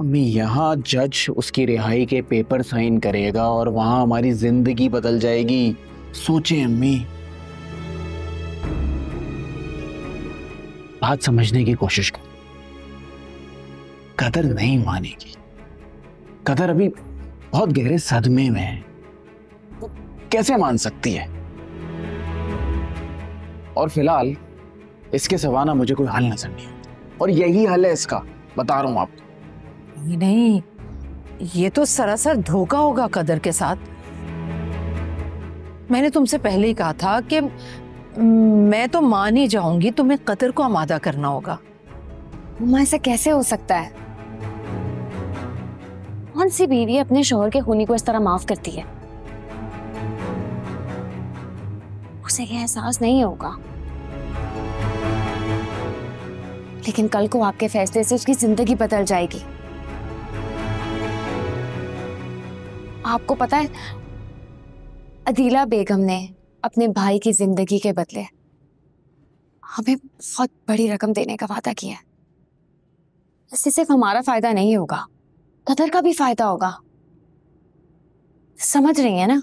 अम्मी यहाँ जज उसकी रिहाई के पेपर साइन करेगा और वहाँ हमारी ज़िंदगी बदल जाएगी। सोचे अम्मी बात समझने की कोशिश कर। कदर नहीं मानेगी। कदर अभी बहुत गहरे सदमे में है। वो कैसे मान सकती है? और फ़िलहाल, इसके सवाना मुझे कोई हल नज़र नहीं और यही हल है इसका, बता रहा हूँ आपको। नहीं नहीं। ये तो सरासर धोखा होगा कदर के साथ। मैंने तुमसे पहले ही कहा था कि मैं तो मान ही जाऊँगी, तुम्हें कदर को आमादा करना होगा। ऐसा कैसे हो सकता है? कौन सी बीवी अपने शोहर के खूनी को इस तरह माफ़ करती है? उसे यह एहसास नहीं होगा। लेकिन कल को आपके फैसले से उसकी ज़िंदगी बदल जाएगी। आपको पता है, अदीला बेगम ने अपने भाई की ज़िंदगी के बदले हमें बहुत बड़ी रकम देने का वादा किया है। इससे सिर्फ़ हमारा फ़ायदा नहीं होगा, कदर का भी फ़ायदा होगा। समझ रही है ना?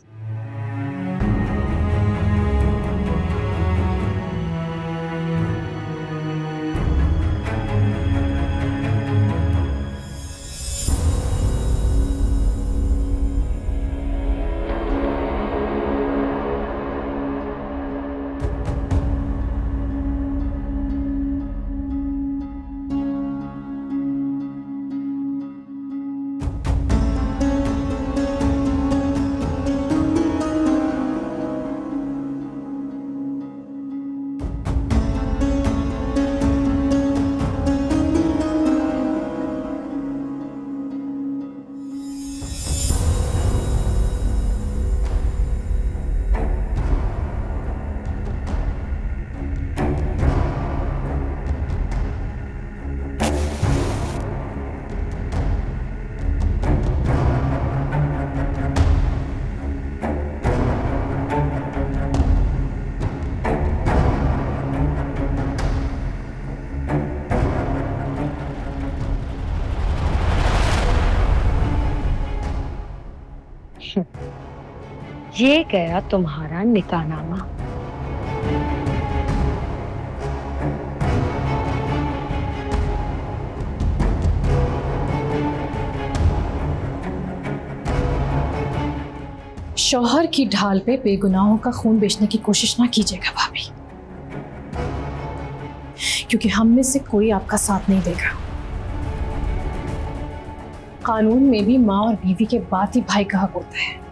ये गया तुम्हारा निकाहनामा शौहर की ढाल पे बेगुनाहों का खून बेचने की कोशिश ना कीजिएगा भाभी। क्योंकि हम में से कोई आपका साथ नहीं देगा। कानून में भी माँ और बीवी के बाद ही भाई का हक होता है।